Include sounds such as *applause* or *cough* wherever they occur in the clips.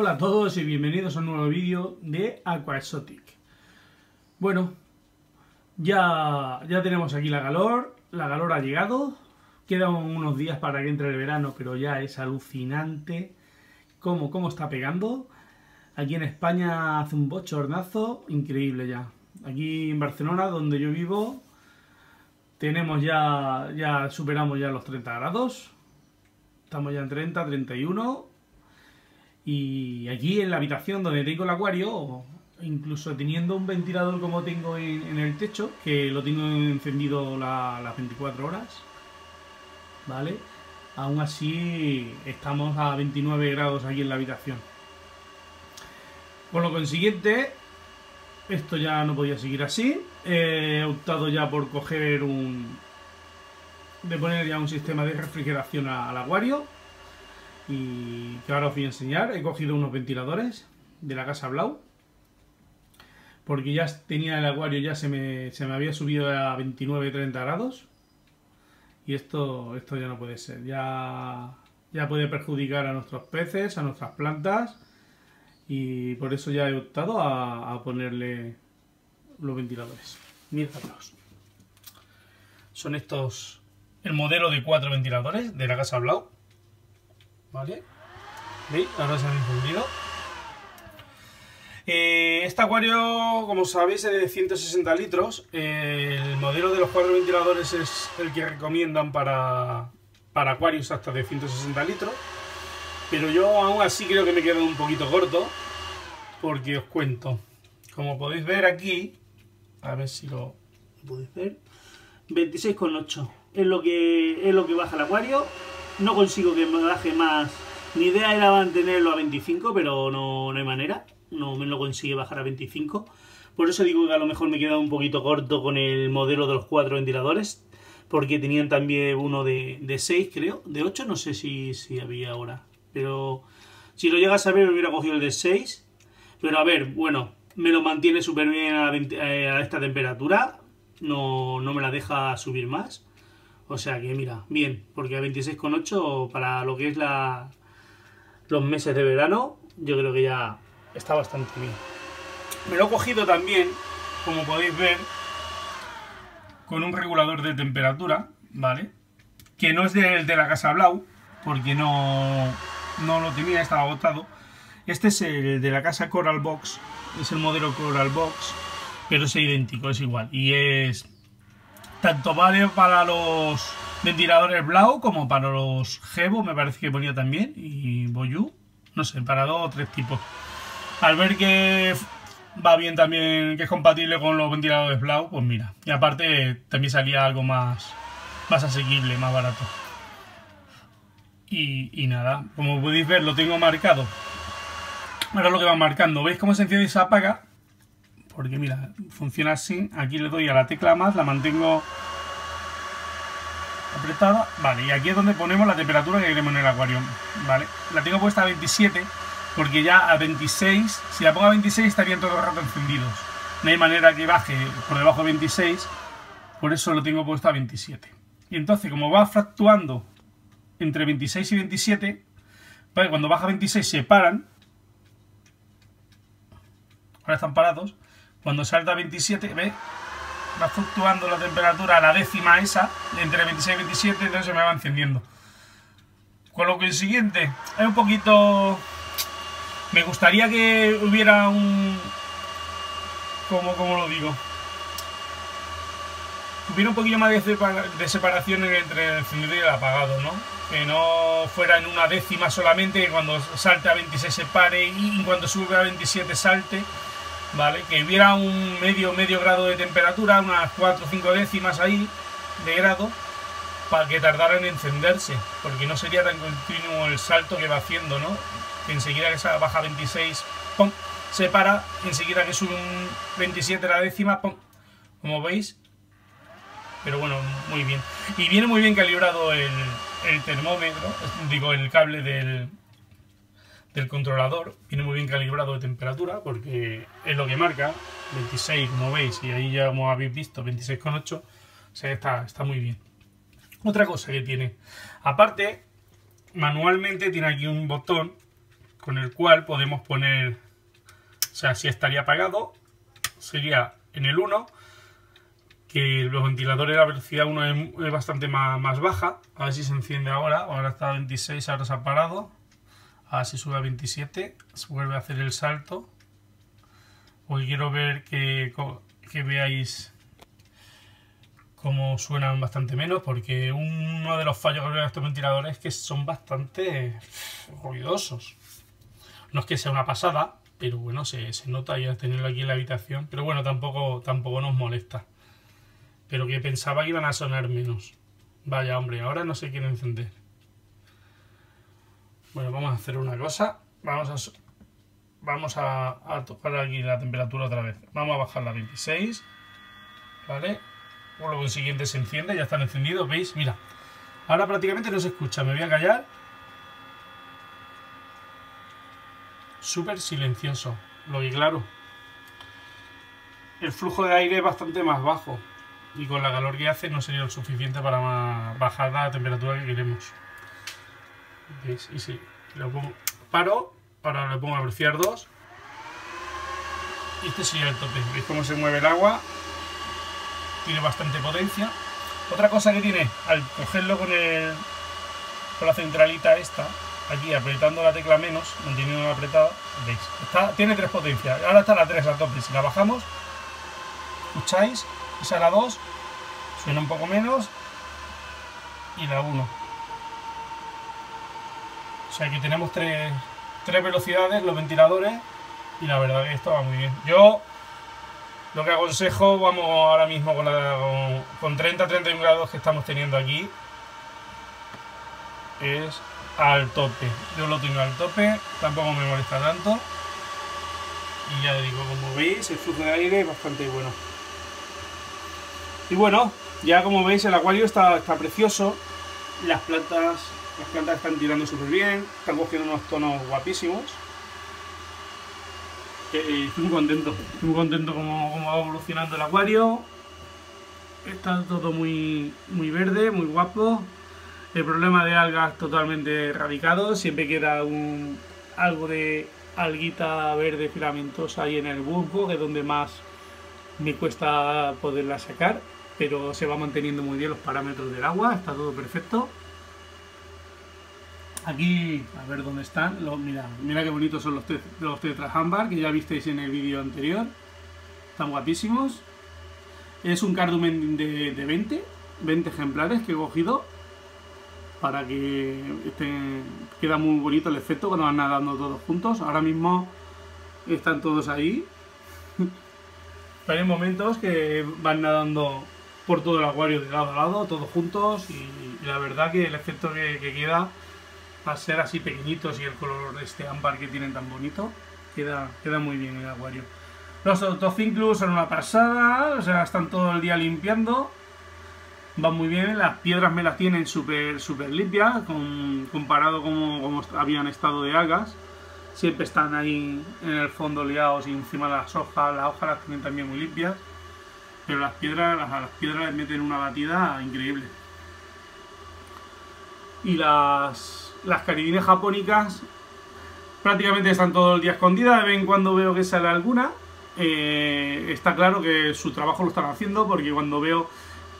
Hola a todos y bienvenidos a un nuevo vídeo de Aqua Exotic. Bueno, ya, ya tenemos aquí la calor, la calor ha llegado, quedan unos días para que entre el verano, pero ya es alucinante cómo, cómo está pegando. Aquí en España hace un bochornazo increíble ya. Aquí en Barcelona, donde yo vivo, tenemos ya, ya superamos ya los 30 grados. Estamos ya en 30, 31 y aquí en la habitación donde tengo el acuario, incluso teniendo un ventilador como tengo en, el techo, que lo tengo encendido las 24 horas, ¿vale? Aún así estamos a 29 grados aquí en la habitación. Por lo consiguiente, esto ya no podía seguir así. He optado ya por coger un... de poner ya un sistema de refrigeración al acuario y que ahora os voy a enseñar. He cogido unos ventiladores de la casa Blau porque ya tenía el acuario, ya se me, se me había subido a 29-30 grados y esto, esto ya no puede ser, ya, ya puede perjudicar a nuestros peces, a nuestras plantas y por eso ya he optado a, ponerle los ventiladores. Míralos. Son estos, el modelo de cuatro ventiladores de la casa Blau ¿Vale? ¿Veis? Ahora se han encendido. Eh, este acuario, como sabéis, es de 160 litros. el modelo de los cuatro ventiladores es el que recomiendan para, para acuarios hasta de 160 litros. Pero yo aún así creo que me queda un poquito corto. Porque os cuento. Como podéis ver aquí, a ver si lo podéis ver, 26,8 es lo que es lo que baja el acuario no consigo que me baje más. Mi idea era mantenerlo a 25, pero no, hay manera. No me lo consigue bajar a 25. Por eso digo que a lo mejor me queda un poquito corto con el modelo de los cuatro ventiladores. Porque tenían también uno de, de 6, creo. De 8 no sé si, si había ahora. Pero si lo llegas a ver me hubiera cogido el de 6. Pero a ver, bueno, me lo mantiene súper bien a, eh, a, esta temperatura. No, no me la deja subir más. O sea que mira, bien, porque a 26,8 para lo que es los meses de verano, yo creo que ya está bastante bien. Me lo he cogido también, como podéis ver, con un regulador de temperatura, ¿vale? Que no es del de la Casa Blau, porque no, no lo tenía, estaba agotado. Este es el de la casa Coral Box, es el modelo Coral Box, pero es idéntico, es igual. Y es tanto vale para los ventiladores Blau como para los Gebo, me parece que ponía también, y Boyu, no sé, para dos o tres tipos. Al ver que va bien también, que es compatible con los ventiladores Blau, pues mira. Y aparte también salía algo más, más asequible, más barato. Y, y nada, como podéis ver lo tengo marcado. Ahora lo que va marcando, ¿veis cómo se enciende y se apaga? Porque mira, funciona así. Aquí le doy a la tecla más, la mantengo apretada. Vale, y aquí es donde ponemos la temperatura que queremos en el acuario. Vale, la tengo puesta a 27 porque ya a 26, si la pongo a 26 estarían todo el rato encendidos. No hay manera que baje por debajo de 26, por eso lo tengo puesto a 27. Y entonces, como va fluctuando entre 26 y 27, cuando baja a 26 se paran, ahora están parados, cuando salta a 27, ¿ves? Va fluctuando la temperatura a la décima esa, entre 26 y 27, entonces se me va encendiendo. Con lo que siguiente, es un poquito... Me gustaría que hubiera un... ¿Cómo, cómo lo digo? Hubiera un poquito más de, separación entre el encendido y el apagado, ¿no? Que no fuera en una décima solamente, que cuando salte a 26 se pare y cuando sube a 27 salte ¿vale? Que hubiera un medio, medio grado de temperatura, unas 4 o 5 décimas ahí de grado, para que tardara en encenderse, porque no sería tan continuo el salto que va haciendo, ¿no? Que enseguida que se baja 26, ¡pum! se para, enseguida que sube un 27 la décima, ¡pum! como veis. Pero bueno, muy bien. Y viene muy bien calibrado el, el termómetro, digo, el cable del, del controlador. Viene muy bien calibrado de temperatura porque es lo que marca. 26, como veis, y ahí ya como habéis visto, 26,8. O sea, está, está muy bien. Otra cosa que tiene. Aparte, manualmente tiene aquí un botón con el cual podemos poner, o sea, si estaría apagado, sería en el 1, que los ventiladores la velocidad 1 es, bastante más, más, baja, a ver si se enciende ahora, ahora está a 26, ahora se ha parado, a ver si sube a 27, se vuelve a hacer el salto, hoy quiero ver que, que veáis cómo suenan bastante menos, porque uno de los fallos en estos ventiladores es que son bastante ruidosos. No es que sea una pasada, pero bueno, se, nota ya tenerlo aquí en la habitación. Pero bueno, tampoco, tampoco nos molesta. Pero que pensaba que iban a sonar menos. Vaya, hombre, ahora no se quiere encender. Bueno, vamos a hacer una cosa. Vamos a, vamos a, a tocar aquí la temperatura otra vez. Vamos a bajar la 26. ¿Vale? Por lo consiguiente se enciende, ya están encendidos, ¿veis? Mira, ahora prácticamente no se escucha, me voy a callar. Súper silencioso, lo que claro, el flujo de aire es bastante más bajo y con la calor que hace no sería lo suficiente para bajar la temperatura que queremos. ¿Veis? Y si lo pongo, paro, ahora le pongo a apreciar 2 y este sería el tope. ¿Veis cómo se mueve el agua? tiene bastante potencia. Otra cosa que tiene, al cogerlo con, el, con la centralita esta, aquí apretando la tecla menos, manteniendo apretada, veis, está, tiene tres potencias. Ahora está la 3 a tope, si la bajamos, escucháis, esa es la 2, suena un poco menos, y la 1. Aquí tenemos tres, tres velocidades, los ventiladores, y la verdad que esto va muy bien. Yo lo que aconsejo, vamos ahora mismo con, con, 30-31 grados que estamos teniendo aquí, es al tope. Yo lo tengo al tope, tampoco me molesta tanto. Y ya digo, como veis, el flujo de aire es bastante bueno. Y bueno, ya como veis el acuario está, está precioso. Las plantas, las plantas están tirando súper bien, están cogiendo unos tonos guapísimos estoy muy contento, estoy muy contento como, va evolucionando el acuario. Está todo muy, muy verde, muy guapo. El problema de algas totalmente erradicado. Siempre queda un, algo de alguita verde filamentosa ahí en el bulbo, que es donde más me cuesta poderla sacar. Pero se va manteniendo muy bien los parámetros del agua, está todo perfecto. Aquí, a ver dónde están. mira, mira qué bonitos son los, los tetras ámbar, que ya visteis en el vídeo anterior. Están guapísimos. Es un cardumen de, 20, 20 ejemplares que he cogido para que estén, queda muy bonito el efecto cuando van nadando todos juntos. Ahora mismo están todos ahí. *laughs* Pero hay momentos que van nadando por todo el acuario de lado a lado, todos juntos y, la verdad que el efecto que queda a ser así pequeñitos y el color de este ámbar que tienen tan bonito, queda, queda muy bien el acuario. Los autocinclus son una pasada, o sea, están todo el día limpiando, van muy bien, las piedras me las tienen súper super limpias, comparado con como habían estado de algas, siempre están ahí en el fondo liados y encima las hojas, las hojas las tienen también muy limpias, pero las piedras, las, las piedras les meten una batida increíble. Y las las caridines japónicas prácticamente están todo el día escondidas, de vez en cuando veo que sale alguna. Eh, está claro que su trabajo lo están haciendo porque cuando veo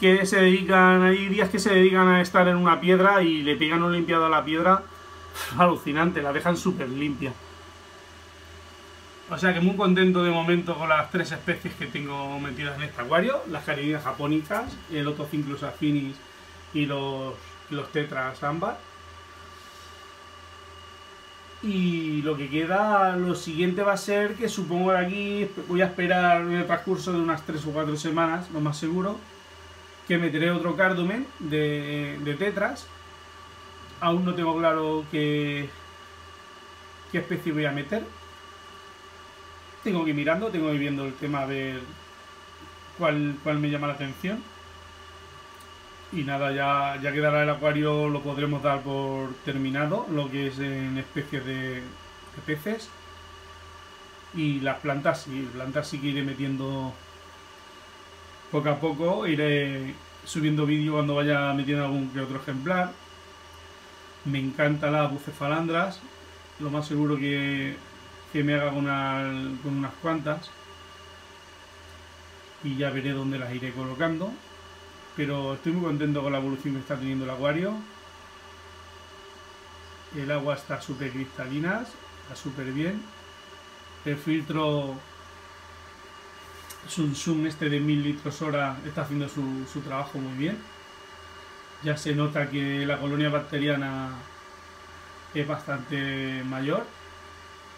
que se dedican, hay días que se dedican a estar en una piedra y le pegan un limpiado a la piedra, *laughs* alucinante, la dejan súper limpia. O sea que muy contento de momento con las tres especies que tengo metidas en este acuario, las caridines japónicas, el Otocinclus affinis y los, los tetras ámbar. Y lo que queda, lo siguiente va a ser que supongo que aquí voy a esperar el transcurso de unas 3 o 4 semanas, lo más seguro, que meteré otro cardumen de, de tetras. Aún no tengo claro qué, qué especie voy a meter. Tengo que ir mirando, tengo que ir viendo el tema ver cuál, cuál me llama la atención. Y nada, ya, ya quedará el acuario, lo podremos dar por terminado, lo que es en especies de, peces. Y las plantas, sí, plantas sí que iré metiendo poco a poco, iré subiendo vídeo cuando vaya metiendo algún que otro ejemplar. Me encanta la bucefalandras, lo más seguro que, que me haga con, con unas cuantas y ya veré dónde las iré colocando pero estoy muy contento con la evolución que está teniendo el acuario. El agua está súper cristalina está súper bien el filtro Sun este de 1000 litros hora está haciendo su, su trabajo muy bien. Ya se nota que la colonia bacteriana es bastante mayor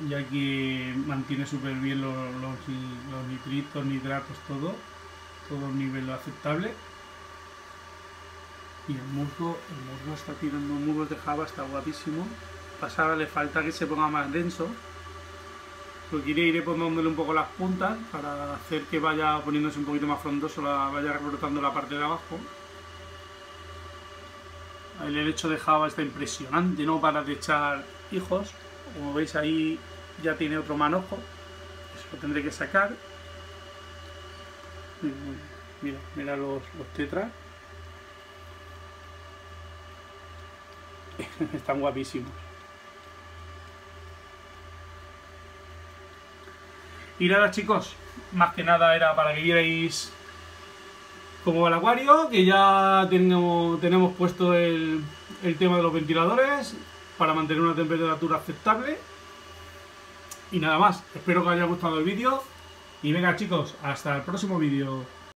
ya que mantiene súper bien los, los, nitritos, nitratos, todo, todo un nivel aceptable. Y el musgo, el musgo está tirando musgos de java, está guapísimo. Pasada le falta que se ponga más denso. Lo que iré, iré poniéndole un poco las puntas para hacer que vaya poniéndose un poquito más frondoso, la, vaya rebrotando la parte de abajo. El hecho de Java está impresionante, no para de echar hijos. Como veis ahí ya tiene otro manojo. Eso lo tendré que sacar. Mira, mira los, los tetras. *laughs* Están guapísimos. Y nada chicos, más que nada era para que vierais cómo va el acuario, que ya tenemos, tenemos puesto el, el tema de los ventiladores para mantener una temperatura aceptable. Y nada más, espero que os haya gustado el vídeo. Y venga chicos, hasta el próximo vídeo.